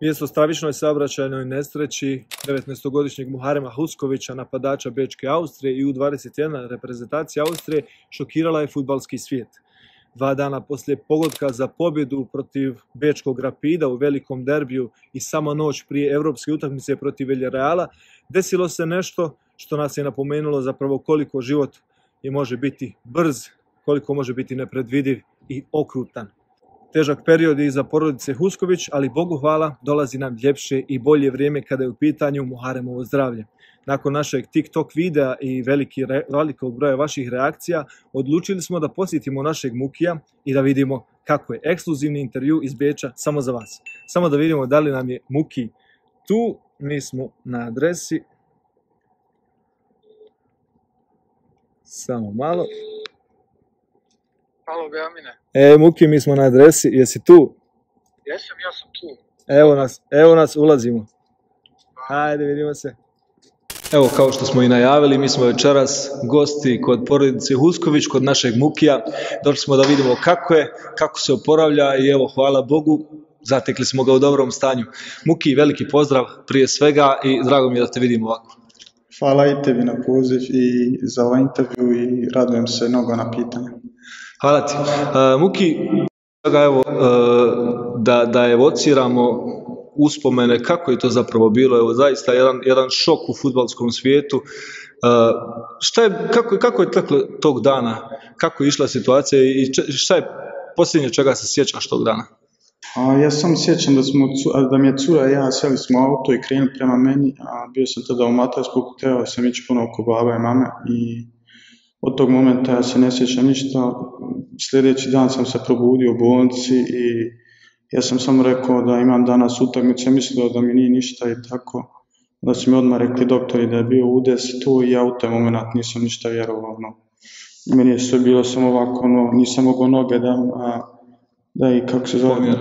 Vijest o stravičnoj saobraćajnoj nesreći 19-godišnjeg Muharema Huskovića, napadača Bečke Austrije i U21 reprezentacije Austrije šokirala je futbalski svijet. Dva dana poslije pogodka za pobjedu protiv Bečkog Rapida u velikom derbiju i samo noć prije evropske utakmice protiv Villarreala, desilo se nešto što nas je napomenulo zapravo koliko život je može biti brz, koliko može biti nepredvidiv i okrutan težak period i za porodice Husković, ali Bogu hvala, dolazi nam ljepše i bolje vrijeme kada je u pitanju Muharemovo zdravlje. Nakon našeg TikTok videa i veliki, velikog broja vaših reakcija, odlučili smo da posjetimo našeg Mukija i da vidimo kako je ekskluzivni intervju iz Beča samo za vas. Samo da vidimo da li nam je Muki tu. Mi smo na adresi. Samo malo. Halo, Bejamine. E, Muki, mi smo na adresi, jesi tu? Jesam, ja sam tu. Evo nas, evo nas, ulazimo. Hajde, vidimo se. Evo, kao što smo i najavili, mi smo večeras gosti kod porodice Husković, kod našeg Mukija. Došli smo da vidimo kako je, kako se oporavlja i evo, hvala Bogu, zatekli smo ga u dobrom stanju. Muki, veliki pozdrav prije svega i drago mi je da te vidimo ovako. Hvala i tebi na poziv i za ovaj intervju i radujem se mnogo na pitanje. Hvala ti. Uh, Muki, evo, uh, da, da evociramo uspomene kako je to zapravo bilo, evo zaista jedan, jedan šok u futbalskom svijetu. Uh, šta je, kako, kako je tako tog dana, kako je išla situacija i šta je posljednje čega se sjećaš tog dana? A, ja sam sjećam da, smo, da mi je cura i ja sjeli smo auto i krenuli prema meni, a bio sam tada u Matarsku, trebao sam ići puno oko baba i mame i od tog momenta ja se ne sjećam ništa. Sljedeći dan sam se probudio u bolnici i ja sam samo rekao da imam danas utakmicu, mislio da mi nije ništa i tako. Da su mi odmah rekli doktori da je bio udes tu i ja u taj moment nisam ništa vjerovao. No. Meni je sve bilo samo ovako, no, nisam mogao noge da, a, da i kako se zove,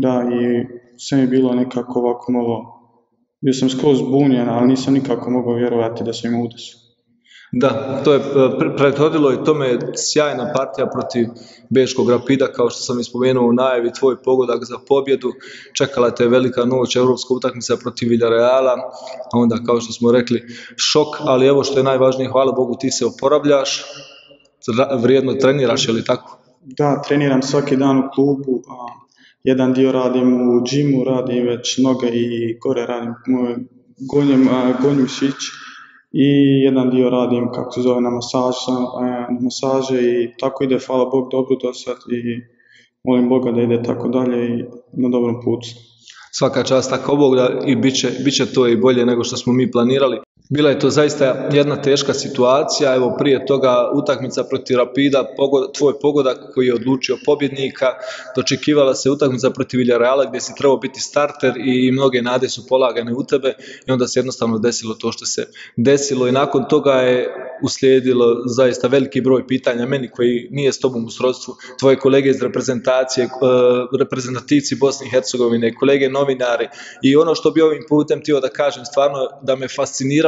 da i sve mi je bilo nekako ovako malo, bio sam skroz bunjen, ali nisam nikako mogao vjerovati da sam imao udes. Da, to je e, prethodilo i tome sjajna partija protiv Beškog Rapida, kao što sam ispomenuo u najavi, tvoj pogodak za pobjedu, čekala te velika noć, evropska utakmica protiv Villareala, a onda kao što smo rekli šok, ali evo što je najvažnije, hvala Bogu ti se oporavljaš, vrijedno treniraš, je li tako? Da, treniram svaki dan u klubu, jedan dio radim u džimu, radim već noge i gore radim gonjem, gonjem šić, i jedan dio radim kako se zove na masaže, na masaže i tako ide, hvala Bog, dobro do sad i molim Boga da ide tako dalje i na dobrom putu. Svaka čast tako Bog da i bit će, bit će to i bolje nego što smo mi planirali. Bila je to zaista jedna teška situacija, evo prije toga utakmica protiv Rapida, tvoj pogodak koji je odlučio pobjednika, dočekivala se utakmica protiv Villarreala gdje si trebao biti starter i mnoge nade su polagane u tebe i onda se jednostavno desilo to što se desilo i nakon toga je uslijedilo zaista veliki broj pitanja meni koji nije s tobom u srodstvu, tvoje kolege iz reprezentacije, e, reprezentativci Bosne i Hercegovine, kolege novinari i ono što bi ovim putem htio da kažem stvarno da me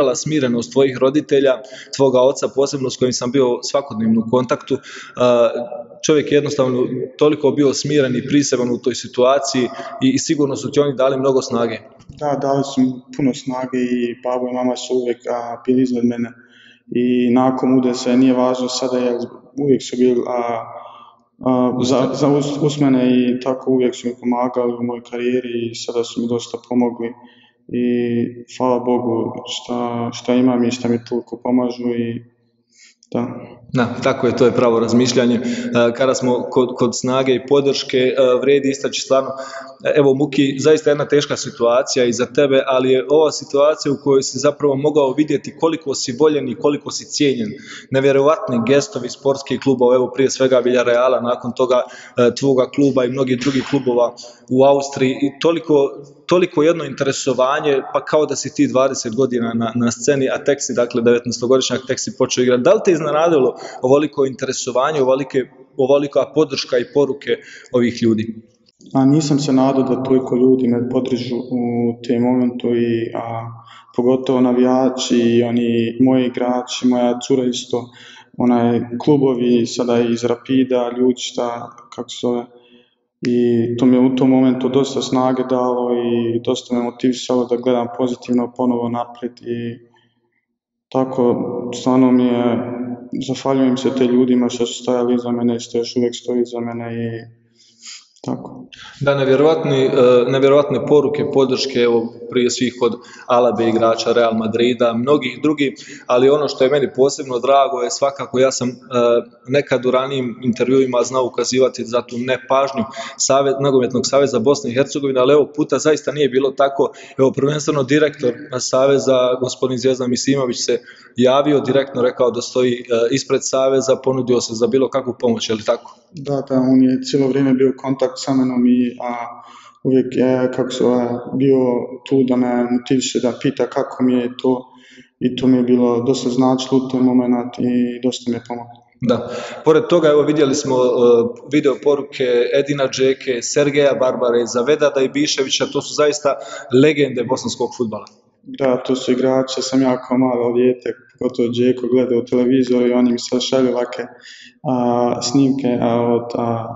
fascinirala smirenost tvojih roditelja, tvoga oca posebno s kojim sam bio svakodnevno u kontaktu, čovjek je jednostavno toliko bio smiren i priseban u toj situaciji i, sigurno su ti oni dali mnogo snage. Da, dali su puno snage i babo i mama su uvijek bili iznad mene. I nakon udesa nije važno sada jer uvijek su bili a, a, za, za usmene i tako uvijek su mi pomagali u mojoj karijeri i sada su mi dosta pomogli i hvala Bogu šta, šta imam i šta mi toliko pomažu i da. Da, tako je, to je pravo razmišljanje. E, kada smo kod, kod snage i podrške, e, vredi istaći stvarno, evo Muki, zaista jedna teška situacija i za tebe, ali je ova situacija u kojoj si zapravo mogao vidjeti koliko si voljen i koliko si cijenjen. Nevjerovatni gestovi sportskih klubova, evo prije svega Villarreala, nakon toga tvoga kluba i mnogih drugih klubova u Austriji i toliko toliko jedno interesovanje, pa kao da si ti 20 godina na, na sceni, a tek si, dakle, 19-godišnjak, tek si počeo igrati. Da li te iznenadilo ovoliko interesovanje, ovolike, ovolika podrška i poruke ovih ljudi? A nisam se nadao da toliko ljudi me podržu u te momentu i a, pogotovo navijači i oni moji igrači, moja cura isto, onaj klubovi sada iz Rapida, ljudi šta, kako se zove, i to mi je u tom momentu dosta snage dalo i dosta me motivisalo da gledam pozitivno ponovo naprijed i tako stvarno mi je, zahvaljujem se te ljudima što su stajali iza mene i što još uvijek stoji iza mene i tako. Da, nevjerojatni, e, nevjerojatne poruke, podrške, evo, prije svih od Alabe igrača Real Madrida, mnogih drugih, ali ono što je meni posebno drago je svakako, ja sam e, nekad u ranijim intervjuima znao ukazivati za tu nepažnju Savjet, Nogometnog saveza Bosne i Hercegovine, ali evo puta zaista nije bilo tako. Evo, prvenstveno direktor Saveza, gospodin Zvijezdan Misimović se javio, direktno rekao da stoji e, ispred Saveza, ponudio se za bilo kakvu pomoć, je li tako? Da, da, on je cijelo vrijeme bio u kontakt sa menom i a, uvijek je kako se bio tu da me motiviše, da pita kako mi je to i to mi je bilo dosta značilo u taj moment i dosta mi je pomoglo. Da. Pored toga, evo vidjeli smo uh, video poruke Edina Džeke, Sergeja Barbare, Zavedada i Biševića, to su zaista legende bosanskog futbala. Da, to su igrači, sam ja kao malo dijete, pogotovo Džeko gleda u televizoru i oni mi sad šalju ovake a, snimke a, od a,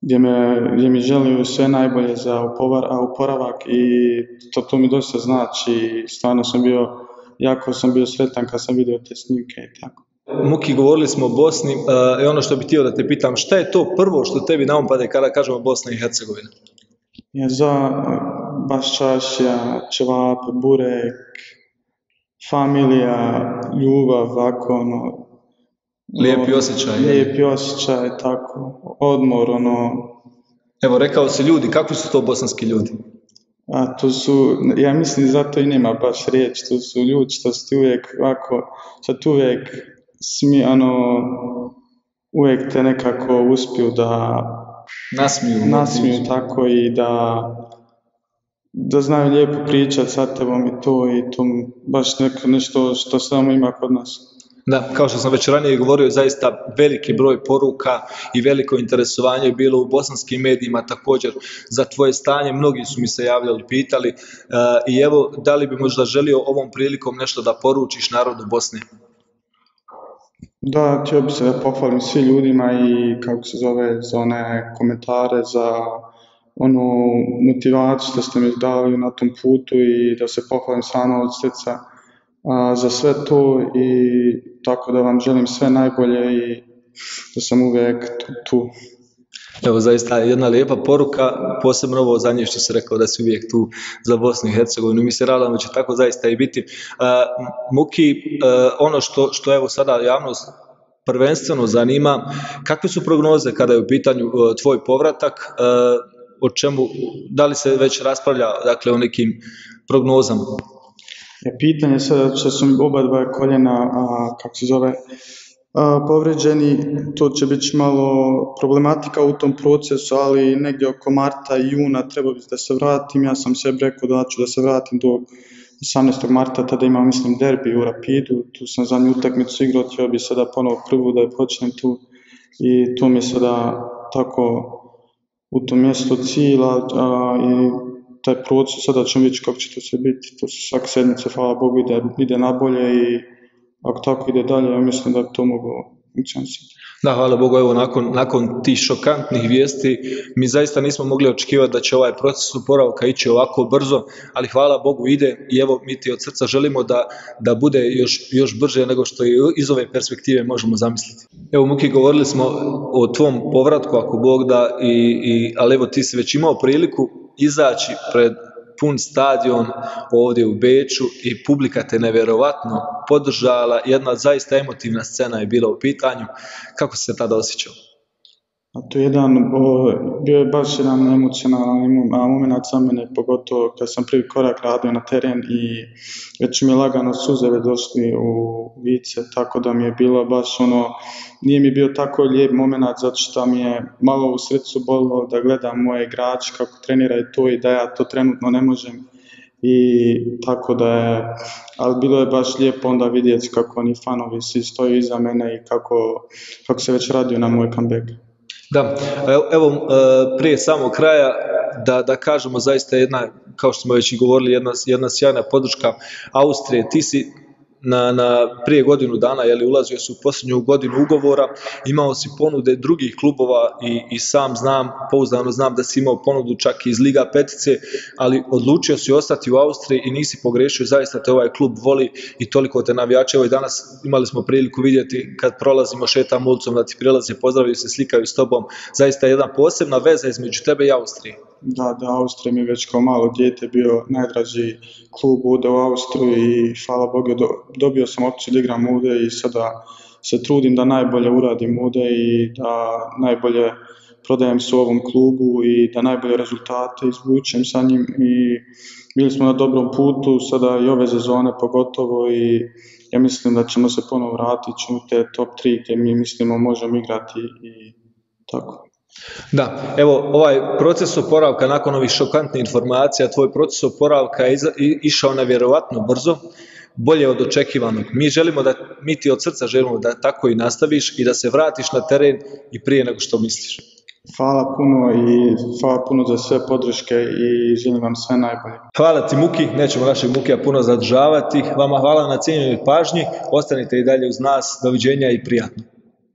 gdje, me, gdje mi želiju sve najbolje za a, oporavak i to, to mi dosta znači. Stvarno sam bio, jako sam bio sretan kad sam vidio te snimke i tako. Muki, govorili smo o Bosni i ono što bih htio da te pitam, šta je to prvo što tebi na pade kada kažemo Bosna i Hercegovina? Ja za baš čašća, čevap, burek, familija, ljubav, ovako, ono, Lijepi osjećaj. Lijepi osjećaj, tako, odmor, ono. Evo, rekao si ljudi, kakvi su to bosanski ljudi? A to su, ja mislim zato i nema baš riječ, to su ljudi što ste uvijek ovako, što tu uvijek smi, ano, uvijek te nekako uspiju da nasmiju, nasmiju tako i da da znaju lijepo pričati sa tebom i to i to baš neko, nešto što samo ima kod nas. Da, kao što sam već ranije govorio, zaista veliki broj poruka i veliko interesovanje je bilo u bosanskim medijima također za tvoje stanje. Mnogi su mi se javljali, pitali i evo, da li bi možda želio ovom prilikom nešto da poručiš narodu Bosne? Da, htio bi se da pohvalim svi ljudima i kako se zove, za one komentare, za onu motivaciju što ste mi dali na tom putu i da se pohvalim stvarno od srca a, za sve to i tako da vam želim sve najbolje i da sam uvijek tu. Evo zaista jedna lijepa poruka, posebno ovo zadnje što se rekao da si uvijek tu za Bosnu i Hercegovinu. Mi se radimo da će tako zaista i biti. Muki, ono što, što evo sada javnost prvenstveno zanima, kakve su prognoze kada je u pitanju tvoj povratak, o čemu, da li se već raspravlja dakle, o nekim prognozama? je pitanje sada što su oba dva koljena, a, kako se zove, a, povređeni, to će biti malo problematika u tom procesu, ali negdje oko marta i juna treba bi da se vratim, ja sam sebi rekao da ću da se vratim do 18. marta, tada imam, mislim, derbi u Rapidu, tu sam zadnju utakmicu igrao, htio bi sada ponovo prvu da je počnem tu i tu mi je sada tako u tom mjestu cilja i taj proces, sada ćemo vidjeti kako će to sve biti, to su svake sedmice, hvala Bogu, ide, ide nabolje i ako tako ide dalje, ja mislim da bi to moglo funkcionisati. Da, hvala Bogu, evo nakon, nakon tih šokantnih vijesti mi zaista nismo mogli očekivati da će ovaj proces uporavka ići ovako brzo, ali hvala Bogu ide i evo mi ti od srca želimo da, da bude još, još brže nego što i iz ove perspektive možemo zamisliti. Evo Muki, govorili smo o tvom povratku ako Bog da, i, i, ali evo ti si već imao priliku izaći pred pun stadion ovdje u Beču i publika te nevjerovatno podržala. Jedna zaista emotivna scena je bila u pitanju. Kako se tada osjećao? A to je jedan, bio je baš jedan emocionalan moment za mene, pogotovo kad sam prvi korak radio na teren i već mi je lagano suzeve došli u vice, tako da mi je bilo baš ono, nije mi bio tako lijep moment zato što mi je malo u srcu bolilo da gledam moje igrače kako treniraju to i da ja to trenutno ne možem i tako da je, ali bilo je baš lijepo onda vidjeti kako oni fanovi svi stoju iza mene i kako, kako se već radio na moj comeback. Da, evo e, prije samog kraja da, da kažemo zaista jedna, kao što smo već i govorili, jedna, jedna sjajna podrška Austrije. Ti si na, na prije godinu dana, je li ulazio si u posljednju godinu ugovora, imao si ponude drugih klubova i, i sam znam, pouzdano znam da si imao ponudu čak iz Liga Petice, ali odlučio si ostati u Austriji i nisi pogrešio, zaista te ovaj klub voli i toliko te navijače. Evo i danas imali smo priliku vidjeti kad prolazimo šetam ulicom da ti prilaze, pozdravljaju se, slikaju s tobom. Zaista je jedna posebna veza između tebe i Austrije. Da, da, Austrija mi već kao malo dijete bio najdraži klub Ude u Austriji i hvala Bogu dobio sam opciju da igram Ude i sada se trudim da najbolje uradim Ude i da najbolje prodajem se u ovom klubu i da najbolje rezultate izvučem sa njim i bili smo na dobrom putu, sada i ove sezone pogotovo i ja mislim da ćemo se ponovo vratiti u te top 3 gdje mi mislimo možemo igrati i tako. Da, evo ovaj proces oporavka nakon ovih šokantnih informacija, tvoj proces oporavka je išao nevjerojatno brzo, bolje od očekivanog. Mi želimo da, mi ti od srca želimo da tako i nastaviš i da se vratiš na teren i prije nego što misliš. Hvala puno i hvala puno za sve podrške i želim vam sve najbolje. Hvala ti Muki, nećemo našeg Mukija puno zadržavati. Vama hvala na cijenjenoj pažnji, ostanite i dalje uz nas, doviđenja i prijatno.